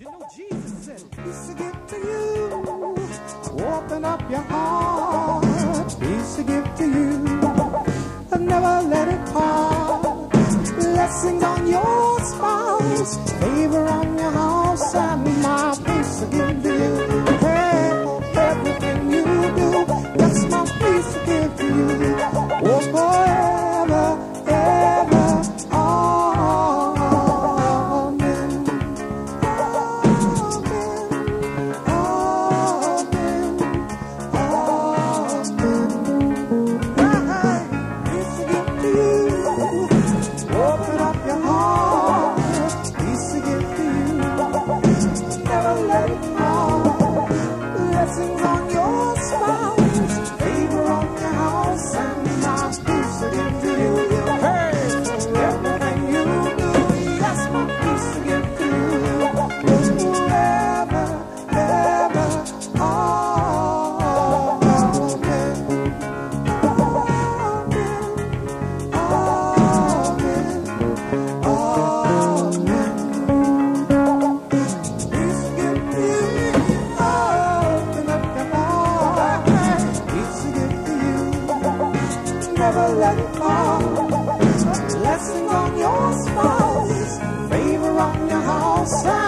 You know Jesus said, Peace to give to you. Open up your heart. Peace to give to you. And never let it part. Blessings on your spouse. Favor on Never let it fall. Blessings on your spouse. Favor on your house.